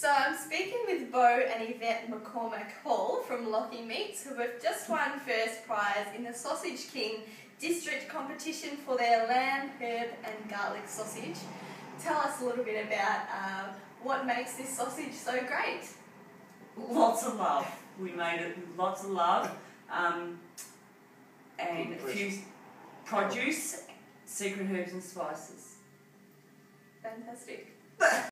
So I'm speaking with Bo and Yvette McCormack Hall from Locky Meats, who have just won first prize in the Sausage King district competition for their lamb, herb, and garlic sausage. Tell us a little bit about uh, what makes this sausage so great. Lots of love. We made it with lots of love, um, and a few produce, secret herbs and spices. Fantastic.